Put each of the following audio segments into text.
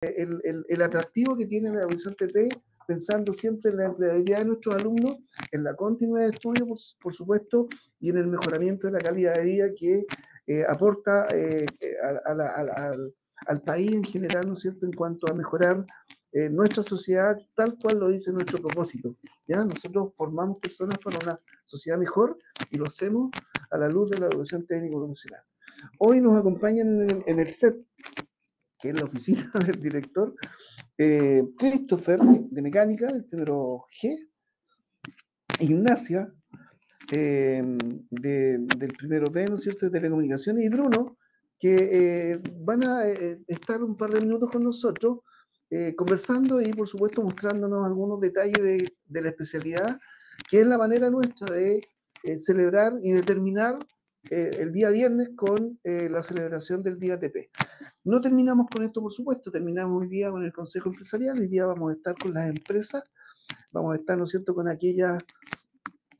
el, el, atractivo que tiene la educación TP, pensando siempre en la empleabilidad de nuestros alumnos, en la continuidad de estudio, por, supuesto, y en el mejoramiento de la calidad de vida que eh, aporta eh, al, país en general, ¿no es cierto?, en cuanto a mejorar eh, nuestra sociedad tal cual lo dice nuestro propósito. ¿ya? Nosotros formamos personas para una sociedad mejor y lo hacemos a la luz de la educación técnico-profesional. Hoy nos acompañan en el set que es la oficina del director, eh, Christopher de mecánica, del primero G, Ignacia eh, del primero B, ¿no es cierto?, de telecomunicaciones, y Bruno, que eh, van a estar un par de minutos con nosotros conversando y, por supuesto, mostrándonos algunos detalles de, la especialidad, que es la manera nuestra de celebrar y determinar el día viernes con la celebración del día TP. No terminamos con esto, por supuesto, terminamos hoy día con el Consejo Empresarial, hoy día vamos a estar con las empresas, vamos a estar, ¿no es cierto?, con aquellas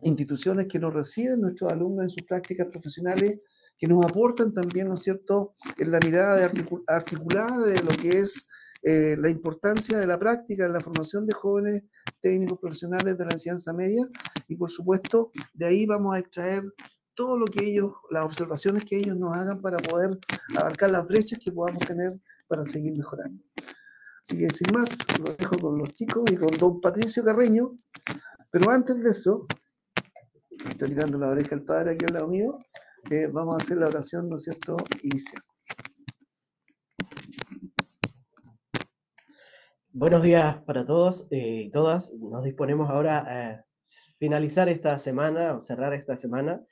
instituciones que nos reciben, nuestros alumnos en sus prácticas profesionales, que nos aportan también, ¿no es cierto?, en la mirada de articulada de lo que es eh, la importancia de la práctica, de la formación de jóvenes técnicos profesionales de la enseñanza media, y por supuesto, de ahí vamos a extraer todo lo que ellos, las observaciones que ellos nos hagan para poder abarcar las brechas que podamos tener para seguir mejorando. Así que sin más, lo dejo con los chicos y con don Patricio Carreño, pero antes de eso, estoy tirando la oreja al padre aquí al lado mío, eh, vamos a hacer la oración, ¿no es cierto?, inicial. Buenos días para todos eh, y todas. Nos disponemos ahora a finalizar esta semana o cerrar esta semana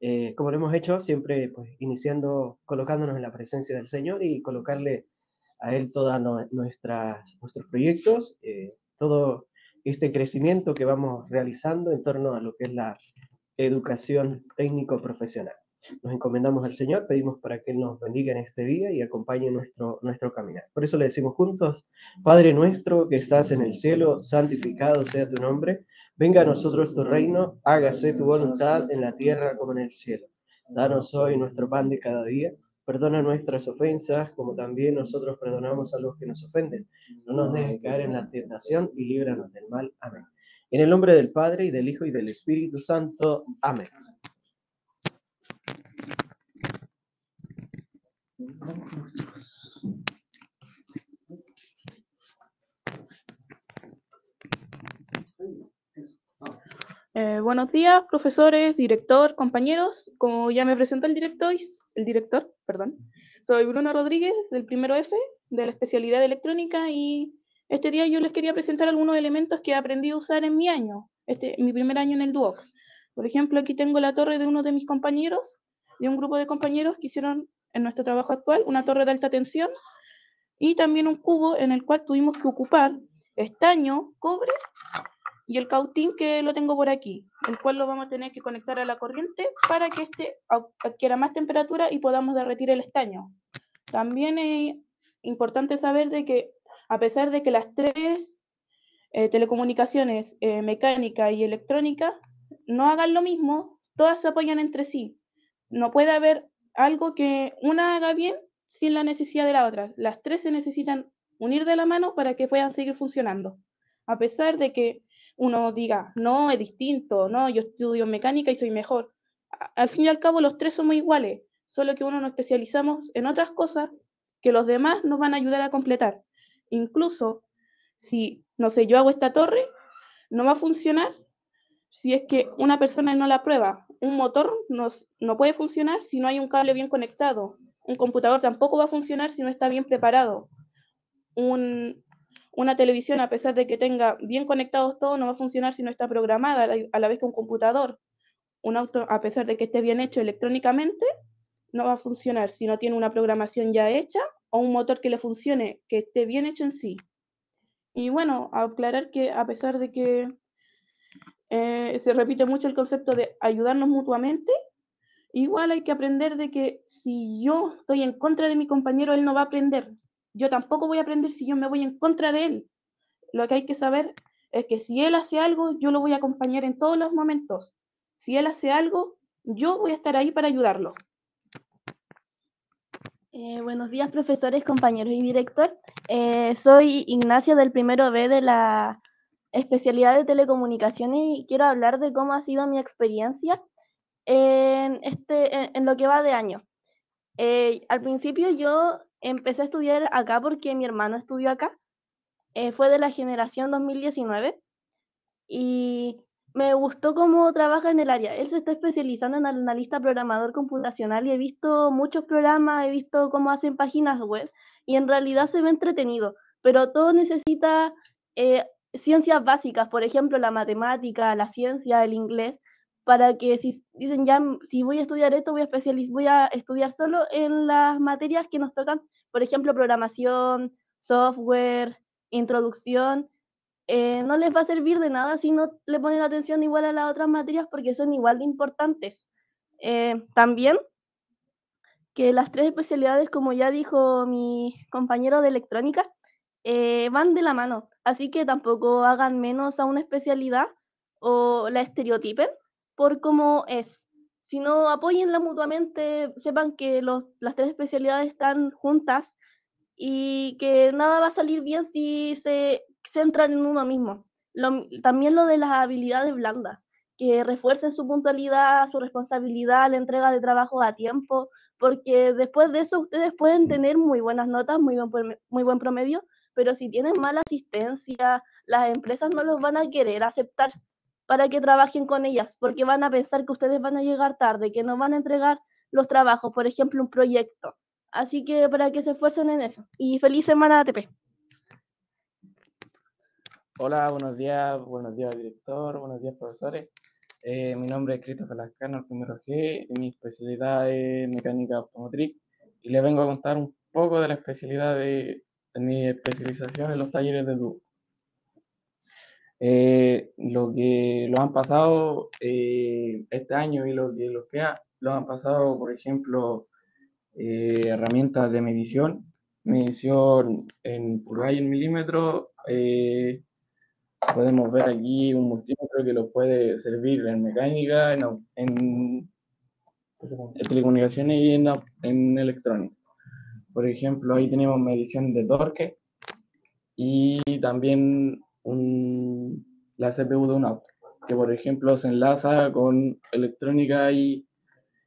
eh, como lo hemos hecho, siempre pues, iniciando, colocándonos en la presencia del Señor y colocarle a Él todos nuestros proyectos, eh, todo este crecimiento que vamos realizando en torno a lo que es la educación técnico-profesional. Nos encomendamos al Señor, pedimos para que Él nos bendiga en este día y acompañe nuestro, nuestro caminar. Por eso le decimos juntos, Padre nuestro que estás en el cielo, santificado sea tu nombre Venga a nosotros tu reino, hágase tu voluntad en la tierra como en el cielo. Danos hoy nuestro pan de cada día. Perdona nuestras ofensas, como también nosotros perdonamos a los que nos ofenden. No nos dejes caer en la tentación y líbranos del mal. Amén. En el nombre del Padre, y del Hijo, y del Espíritu Santo. Amén. Eh, buenos días, profesores, director, compañeros. Como ya me presentó el director, el director, perdón, soy Bruno Rodríguez del primero F de la especialidad de electrónica y este día yo les quería presentar algunos elementos que aprendí a usar en mi año, este, mi primer año en el Duoc. Por ejemplo, aquí tengo la torre de uno de mis compañeros, de un grupo de compañeros que hicieron en nuestro trabajo actual una torre de alta tensión y también un cubo en el cual tuvimos que ocupar estaño, cobre y el cautín que lo tengo por aquí, el cual lo vamos a tener que conectar a la corriente para que este adquiera más temperatura y podamos derretir el estaño. También es importante saber de que a pesar de que las tres eh, telecomunicaciones, eh, mecánica y electrónica, no hagan lo mismo, todas se apoyan entre sí. No puede haber algo que una haga bien sin la necesidad de la otra. Las tres se necesitan unir de la mano para que puedan seguir funcionando. A pesar de que uno diga, no, es distinto, no, yo estudio mecánica y soy mejor. Al fin y al cabo, los tres somos iguales, solo que uno nos especializamos en otras cosas que los demás nos van a ayudar a completar. Incluso si, no sé, yo hago esta torre, no va a funcionar si es que una persona no la prueba. Un motor no puede funcionar si no hay un cable bien conectado. Un computador tampoco va a funcionar si no está bien preparado. Un, una televisión, a pesar de que tenga bien conectados todos, no va a funcionar si no está programada a la vez que un computador. Un auto, a pesar de que esté bien hecho electrónicamente, no va a funcionar si no tiene una programación ya hecha o un motor que le funcione, que esté bien hecho en sí. Y bueno, aclarar que a pesar de que eh, se repite mucho el concepto de ayudarnos mutuamente, igual hay que aprender de que si yo estoy en contra de mi compañero, él no va a aprender yo tampoco voy a aprender si yo me voy en contra de él. Lo que hay que saber es que si él hace algo, yo lo voy a acompañar en todos los momentos. Si él hace algo, yo voy a estar ahí para ayudarlo. Eh, buenos días, profesores, compañeros y director. Eh, soy Ignacia del primero B de la especialidad de telecomunicaciones y quiero hablar de cómo ha sido mi experiencia en, este, en, lo que va de año. Eh, al principio yo empecé a estudiar acá porque mi hermano estudió acá. fue de la generación 2019 y me gustó cómo trabaja en el área. Él se está especializando en analista programador computacional y he visto muchos programas, he visto cómo hacen páginas web y en realidad se ve entretenido, pero todo necesita eh, ciencias básicas, por ejemplo, la matemática, la ciencia, el inglés, para que si dicen ya, si voy a estudiar esto, voy a, voy a estudiar solo en las materias que nos tocan, por ejemplo, programación, software, introducción, eh, no les va a servir de nada si no le ponen atención igual a las otras materias porque son igual de importantes. Eh, también que las tres especialidades, como ya dijo mi compañero de electrónica, eh, van de la mano, así que tampoco hagan menos a una especialidad o la estereotipen por cómo es, sino apóyenla mutuamente, sepan que las tres especialidades están juntas y que nada va a salir bien si se centran en uno mismo. también lo de las habilidades blandas, que refuercen su puntualidad, su responsabilidad, la entrega de trabajo a tiempo, porque después de eso ustedes pueden tener muy buenas notas, muy buen, muy buen promedio, pero si tienen mala asistencia, las empresas no los van a querer aceptar para que trabajen con ellas, porque van a pensar que ustedes van a llegar tarde, que no van a entregar los trabajos, por ejemplo, un proyecto. Así que para que se esfuercen en eso. Y feliz semana ATP. Hola, buenos días, buenos días director, buenos días profesores. Eh, mi nombre es Christopher Lascano, el primero G, mi especialidad es mecánica automotriz y les vengo a contar un poco de la especialidad de, mi especialización en los talleres de dúo. Eh, lo que lo han pasado eh, este año y lo que lo que ha, lo han pasado, por ejemplo, herramientas de medición, medición en pulgada y en milímetro, podemos ver aquí un multímetro que lo puede servir en mecánica, en, telecomunicaciones y en, electrónica. Por ejemplo, ahí tenemos medición de torque y también la CPU de un auto, que por ejemplo se enlaza con electrónica y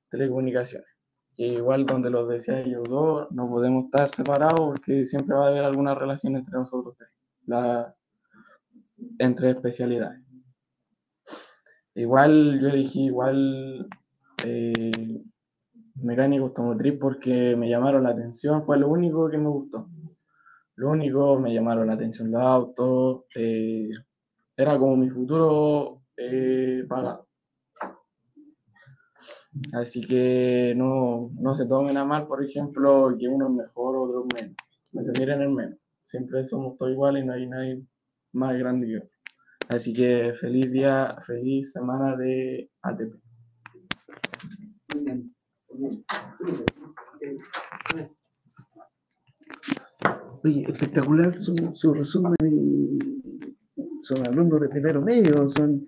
telecomunicaciones. Igual donde los decía yo dos, no podemos estar separados porque siempre va a haber alguna relación entre nosotros tres. La, entre especialidades. Igual yo elegí igual eh, mecánico automotriz porque me llamaron la atención, fue lo único que me gustó. Lo único, me llamaron la atención los autos, eh, era como mi futuro eh, pagado. Así que no, no se tomen a mal, por ejemplo, que uno es mejor, otro menos. No se miren el menos. Siempre somos todos iguales y no hay nadie más grande que yo. Así que feliz día, feliz semana de ATP. Oye, espectacular su, su resumen. Son alumnos de primero medio, son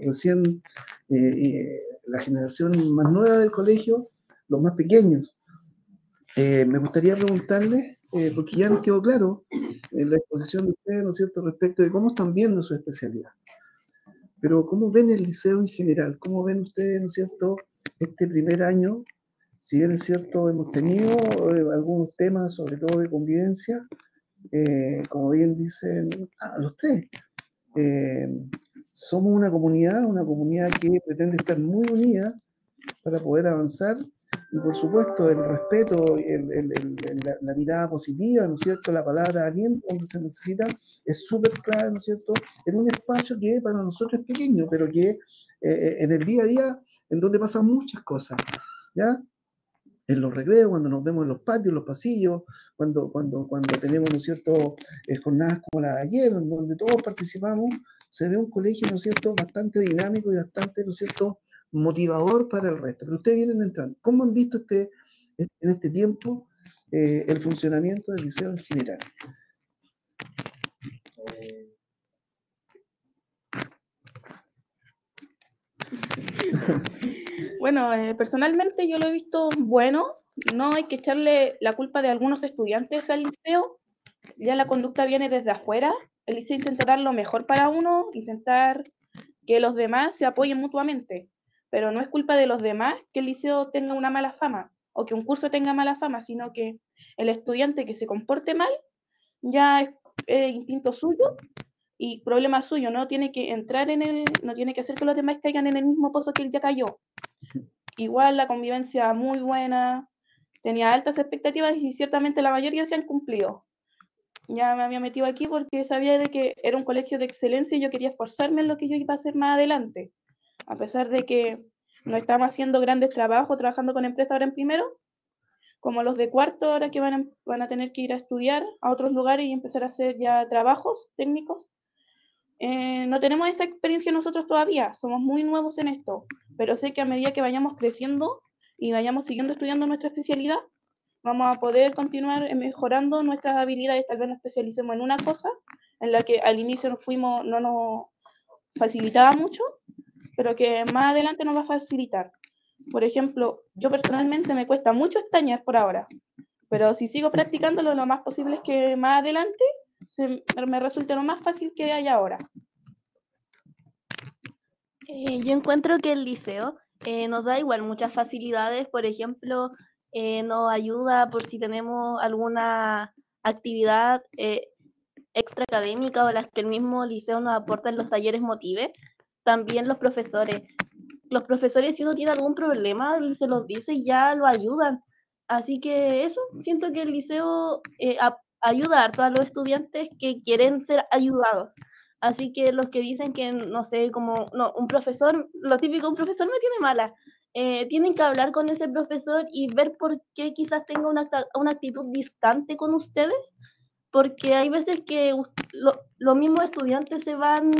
recién eh, eh, la generación más nueva del colegio, los más pequeños. Eh, me gustaría preguntarles eh, porque ya nos quedó claro en la exposición de ustedes, ¿no es cierto?, respecto de cómo están viendo su especialidad. Pero ¿cómo ven el liceo en general? ¿Cómo ven ustedes, ¿no es cierto?, este primer año? Si bien es cierto, hemos tenido eh, algunos temas, sobre todo de convivencia, eh, como bien dicen a los tres, somos una comunidad, una comunidad que pretende estar muy unida para poder avanzar y por supuesto el respeto, el, la, mirada positiva, ¿no es cierto? La palabra aliento cuando se necesita es súper clave, ¿no es cierto? En un espacio que para nosotros es pequeño, pero que eh, eh, en el día a día, en donde pasan muchas cosas, ¿ya? En los recreos, cuando nos vemos en los patios, en los pasillos, cuando, cuando, cuando tenemos, ¿no es cierto?, eh, jornadas como la de ayer, donde todos participamos, se ve un colegio, ¿no es cierto?, bastante dinámico y bastante, ¿no es cierto?, motivador para el resto. Pero ustedes vienen entrando. ¿Cómo han visto este, en este tiempo eh, el funcionamiento del liceo en general? Bueno, eh, personalmente yo lo he visto bueno. no hay que echarle la culpa de algunos estudiantes al liceo, ya la conducta viene desde afuera, el liceo intenta dar lo mejor para uno, intentar que los demás se apoyen mutuamente, pero no es culpa de los demás que el liceo tenga una mala fama o que un curso tenga mala fama, sino que el estudiante que se comporte mal ya es, instinto suyo y problema suyo, no tiene que entrar en el, no tiene que hacer que los demás caigan en el mismo pozo que él ya cayó. Igual la convivencia muy buena, tenía altas expectativas y ciertamente la mayoría se han cumplido. Ya me había metido aquí porque sabía de que era un colegio de excelencia y yo quería esforzarme en lo que yo iba a hacer más adelante. A pesar de que no estamos haciendo grandes trabajos, trabajando con empresas ahora en primero, como los de cuarto, ahora que van a, van a tener que ir a estudiar a otros lugares y empezar a hacer ya trabajos técnicos. Eh, no tenemos esa experiencia nosotros todavía, somos muy nuevos en esto, pero sé que a medida que vayamos creciendo y vayamos siguiendo estudiando nuestra especialidad, vamos a poder continuar mejorando nuestras habilidades, tal vez nos especialicemos en una cosa en la que al inicio nos fuimos, no nos facilitaba mucho, pero que más adelante nos va a facilitar. Por ejemplo, yo personalmente me cuesta mucho estañar por ahora, pero si sigo practicándolo, lo más posible es que más adelante se, me resulte lo más fácil que hay ahora. Eh, yo encuentro que el liceo eh, nos da igual muchas facilidades, por ejemplo, eh, nos ayuda por si tenemos alguna actividad extra académica o las que el mismo liceo nos aporta en los talleres motive. También los profesores los profesores si uno tiene algún problema, se los dice y ya lo ayudan. Así que eso, siento que el liceo eh, ayuda a todos los estudiantes que quieren ser ayudados. Así que los que dicen que, no sé, como, un profesor, lo típico, un profesor me tiene mala, eh, tienen que hablar con ese profesor y ver por qué quizás tenga una, una actitud distante con ustedes, porque hay veces que los mismos estudiantes se van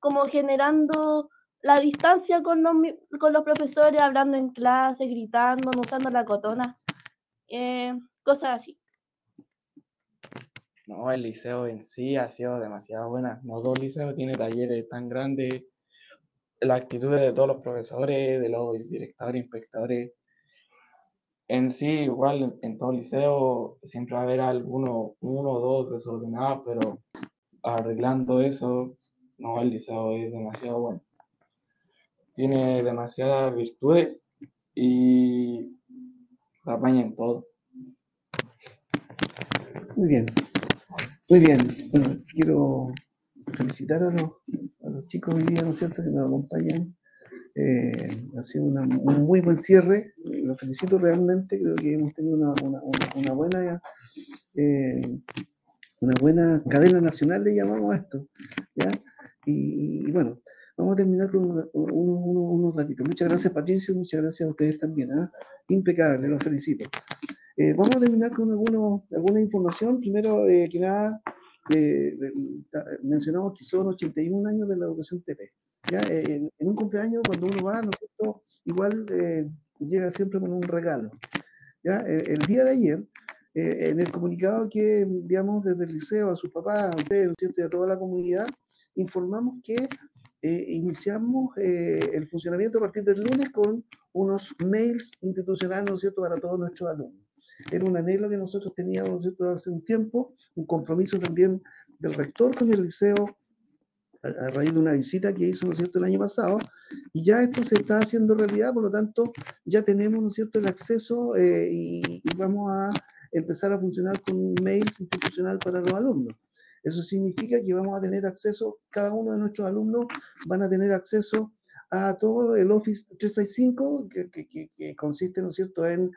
como generando la distancia con los, con los profesores, hablando en clase, gritando, usando la cotona, eh, cosas así. No, el liceo en sí ha sido demasiado buena. No todo liceo tiene talleres tan grandes. La actitud de todos los profesores, de los directores, inspectores. En sí, igual en todo liceo siempre va a haber alguno, uno o dos desordenados, pero arreglando eso, no, el liceo es demasiado bueno tiene demasiadas virtudes y la apaña en todo. Muy bien, muy bien. Bueno, quiero felicitar a los, chicos hoy día, ¿no es cierto?, que nos acompañan. Eh, ha sido una, un muy buen cierre, los felicito realmente, creo que hemos tenido una, buena eh, una buena cadena nacional, le llamamos esto. ¿ya? y bueno, Vamos a terminar con unos ratitos. Muchas gracias, Patricio, muchas gracias a ustedes también. ¿ah? Impecable, los felicito. Eh, vamos a terminar con alguna información. Primero eh, que nada, eh, mencionamos que son 81 años de la educación TP. ¿ya? En, un cumpleaños, cuando uno va, ¿no es cierto? Igual llega siempre con un regalo. ¿ya? el día de ayer, en el comunicado que enviamos desde el liceo a sus papás, a ustedes, ¿no es cierto? y a toda la comunidad, informamos que eh, iniciamos eh, el funcionamiento a partir del lunes con unos mails institucionales, ¿no es cierto?, para todos nuestros alumnos. Era un anhelo que nosotros teníamos, ¿no es cierto?, hace un tiempo, un compromiso también del rector con el liceo a, raíz de una visita que hizo, ¿no cierto?, el año pasado, y ya esto se está haciendo realidad, por lo tanto, ya tenemos, ¿no cierto?, el acceso eh, y, y vamos a empezar a funcionar con mails institucional para los alumnos. Eso significa que vamos a tener acceso, cada uno de nuestros alumnos van a tener acceso a todo el Office 365, que, que, que consiste, ¿no es cierto?, en,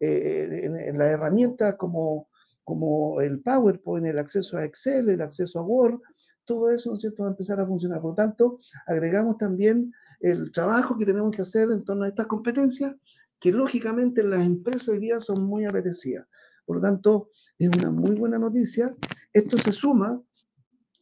eh, en, las herramientas como, como el PowerPoint, el acceso a Excel, el acceso a Word, todo eso, ¿no es cierto?, va a empezar a funcionar. Por lo tanto, agregamos también el trabajo que tenemos que hacer en torno a estas competencias, que lógicamente las empresas hoy día son muy apetecidas. Por lo tanto, es una muy buena noticia. Esto se suma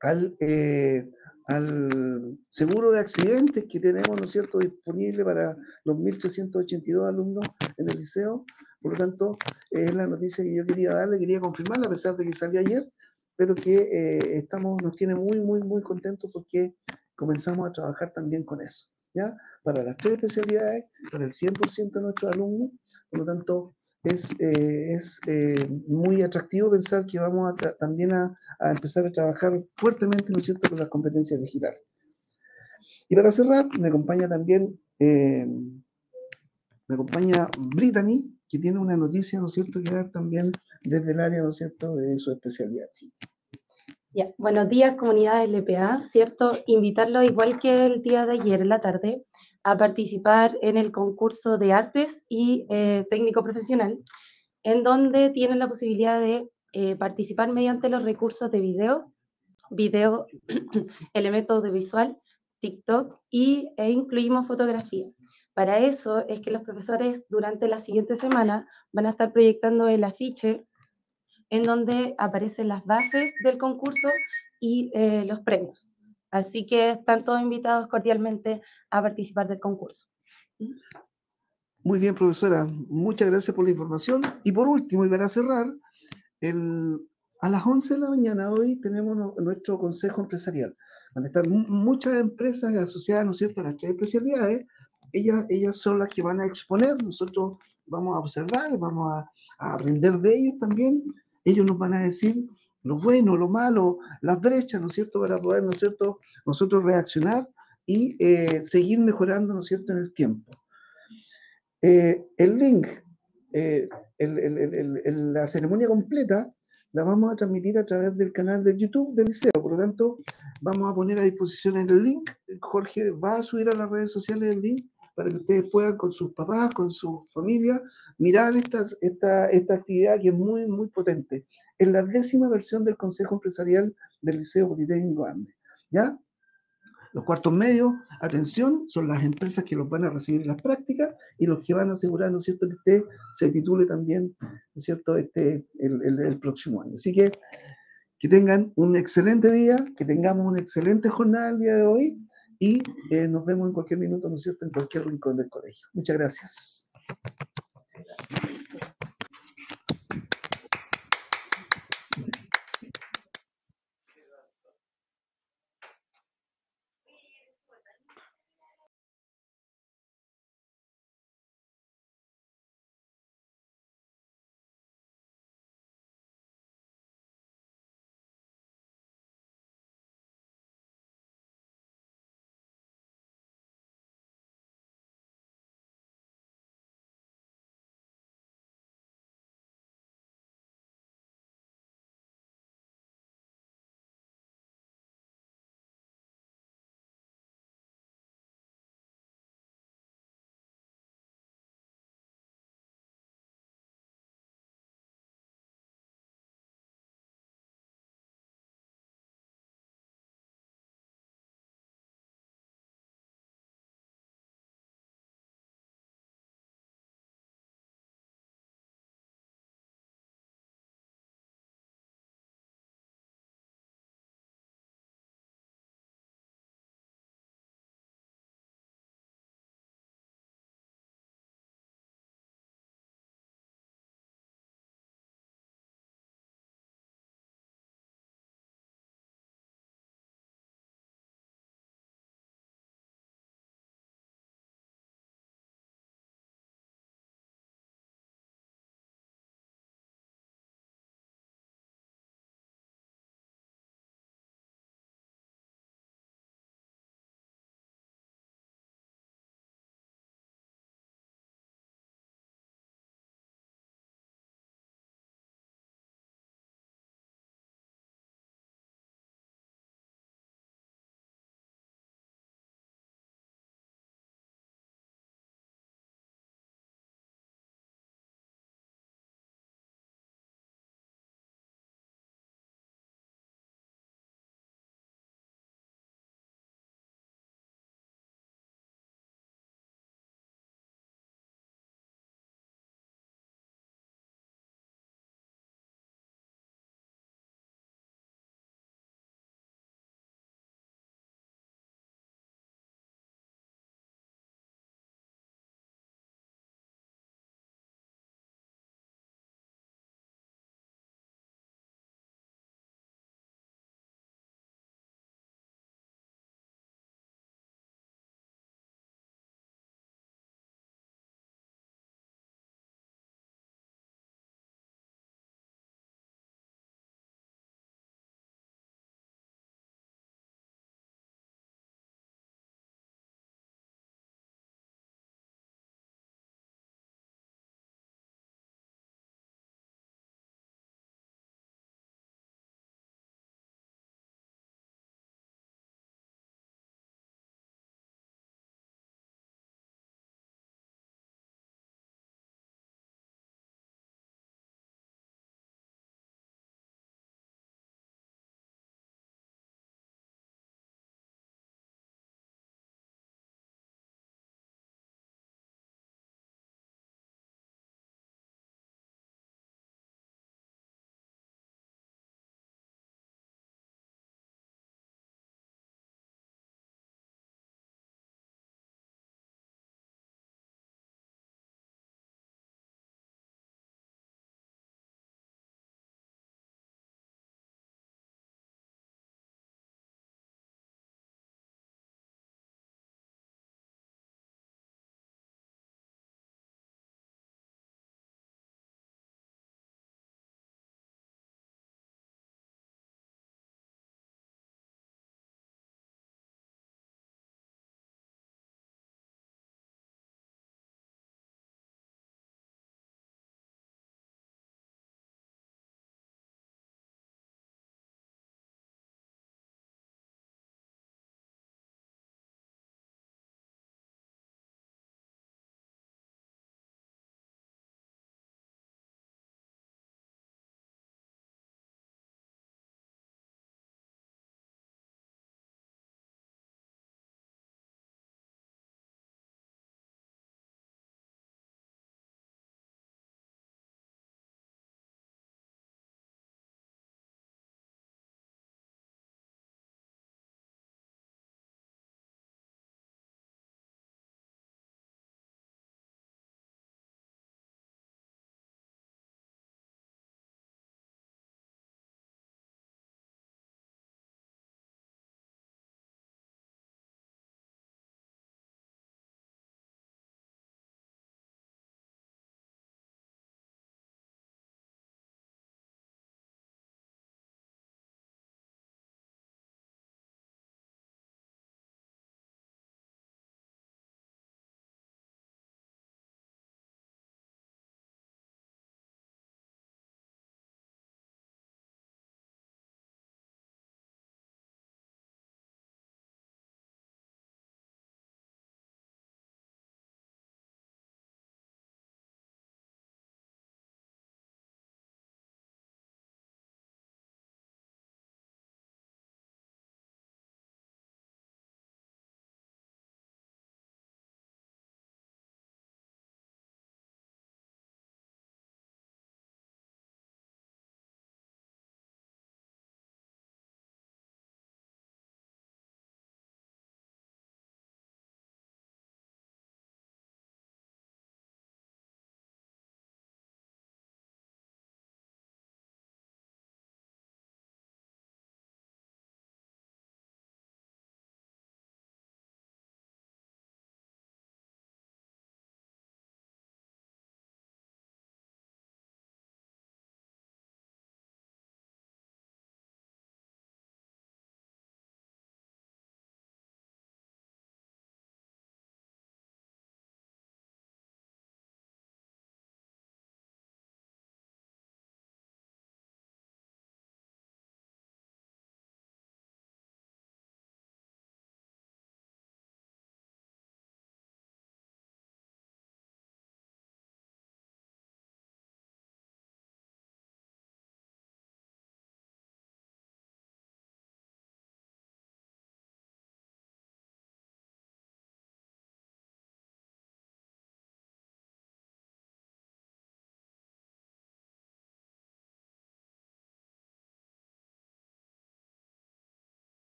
al, eh, al seguro de accidentes que tenemos, ¿no es cierto?, disponible para los 1.382 alumnos en el liceo. Por lo tanto, es la noticia que yo quería darle, quería confirmarla, a pesar de que salió ayer, pero que eh, estamos, nos tiene muy, muy, muy contentos porque comenzamos a trabajar también con eso, ¿ya? Para las tres especialidades, para el 100% de nuestros alumnos, por lo tanto, es, eh, es eh, muy atractivo pensar que vamos a también a, empezar a trabajar fuertemente, ¿no es cierto?, con las competencias digitales. Y para cerrar, me acompaña también, eh, me acompaña Brittany, que tiene una noticia, ¿no es cierto?, que dar también desde el área, ¿no es cierto?, de su especialidad. Sí. Buenos días, comunidad LPA, ¿cierto? Invitarlo, igual que el día de ayer en la tarde, a participar en el concurso de artes y eh, técnico profesional, en donde tienen la posibilidad de eh, participar mediante los recursos de video, video, elemento audiovisual, TikTok y, e incluimos fotografía. Para eso es que los profesores durante la siguiente semana van a estar proyectando el afiche en donde aparecen las bases del concurso y eh, los premios. Así que están todos invitados cordialmente a participar del concurso. Muy bien, profesora. Muchas gracias por la información. Y por último, y para cerrar, el, a las 11 de la mañana hoy tenemos nuestro consejo empresarial. Van a estar muchas empresas asociadas, ¿no es cierto?, a las tres especialidades. Ellas, ellas son las que van a exponer. Nosotros vamos a observar, vamos a, a aprender de ellos también. Ellos nos van a decir lo bueno, lo malo, las brechas, ¿no es cierto?, para poder, ¿no es cierto?, nosotros reaccionar y eh, seguir mejorando, ¿no es cierto?, en el tiempo. Eh, el link, eh, la ceremonia completa la vamos a transmitir a través del canal de YouTube del liceo, por lo tanto, vamos a poner a disposición el link. Jorge va a subir a las redes sociales el link para que ustedes puedan con sus papás, con su familia, mirar esta, esta actividad que es muy, muy potente. Es la décima versión del Consejo Empresarial del Liceo Politécnico Andes. ¿Ya? Los cuartos medios, atención, son las empresas que los van a recibir en las prácticas y los que van a asegurar, ¿no es cierto?, que usted se titule también, ¿no es cierto?, este, el próximo año. Así que que tengan un excelente día, que tengamos una excelente jornada el día de hoy y eh, nos vemos en cualquier minuto, ¿no es cierto?, en cualquier rincón del colegio. Muchas gracias.